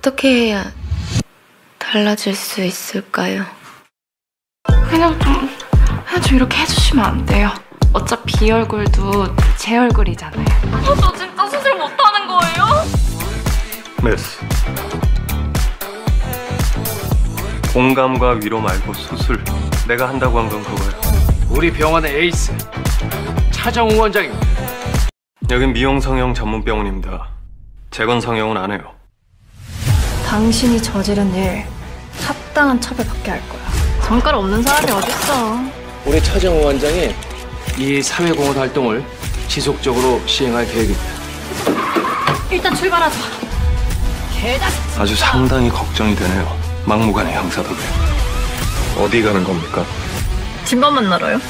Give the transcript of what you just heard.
어떻게 해야 달라질 수 있을까요? 그냥 좀, 그냥 좀 이렇게 해주시면 안 돼요. 어차피 이 얼굴도 제 얼굴이잖아요. 어, 저 진짜 수술 못하는 거예요? 메스. 공감과 위로 말고 수술. 내가 한다고 한 건 그거야. 우리 병원의 에이스 차정우 원장입니다. 여긴 미용 성형 전문 병원입니다. 재건 성형은 안 해요. 당신이 저지른 일 합당한 처벌받게 할 거야. 전과를 없는 사람이 어딨어. 우리 차정우 원장이 이 사회공헌 활동을 지속적으로 시행할 계획입니다. 일단 출발하자. 아주 상당히 걱정이 되네요. 막무가내 형사도 돼. 어디 가는 겁니까? 진범 만나러요.